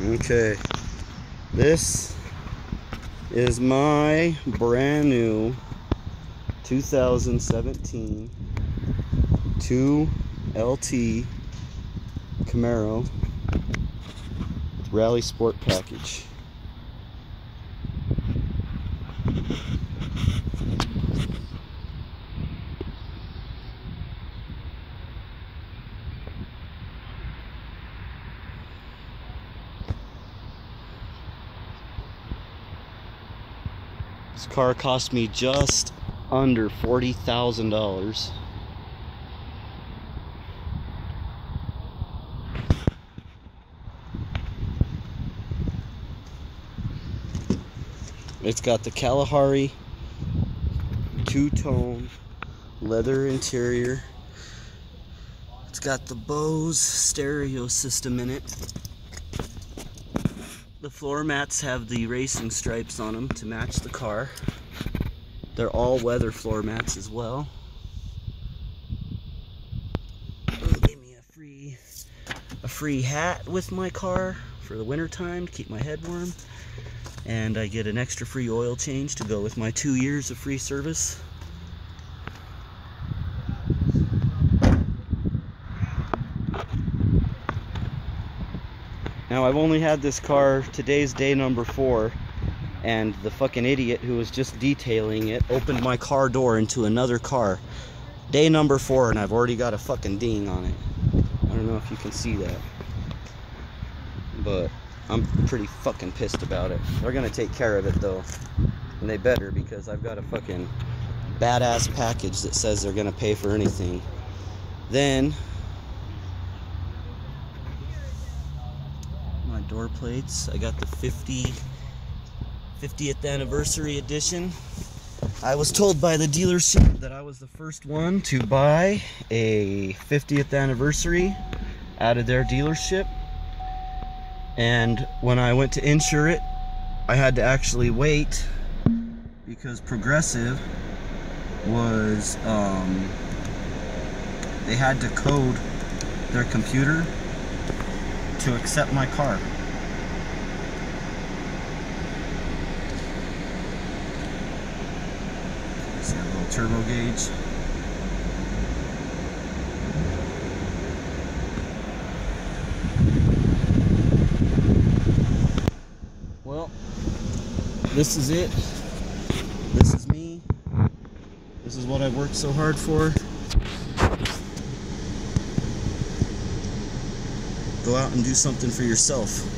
Okay. This is my brand new 2017 2LT Camaro Rally Sport package. This car cost me just under $40,000. It's got the Kalahari two-tone leather interior. It's got the Bose stereo system in it. The floor mats have the racing stripes on them to match the car. They're all weather floor mats as well. They gave me a free a free hat with my car for the winter time to keep my head warm. And I get an extra free oil change to go with my two years of free service. Now I've only had this car, today's day number four, and the fucking idiot who was just detailing it opened my car door into another car. Day number four and I've already got a fucking ding on it. I don't know if you can see that. But I'm pretty fucking pissed about it. They're gonna take care of it though. And they better because I've got a fucking badass package that says they're gonna pay for anything. Then door plates. I got the 50 50th anniversary edition. I was told by the dealership that I was the first one to buy a 50th anniversary out of their dealership. And when I went to insure it, I had to actually wait because Progressive was, um, they had to code their computer to accept my car. See a little turbo gauge. Well, this is it. This is me. This is what I've worked so hard for. Go out and do something for yourself.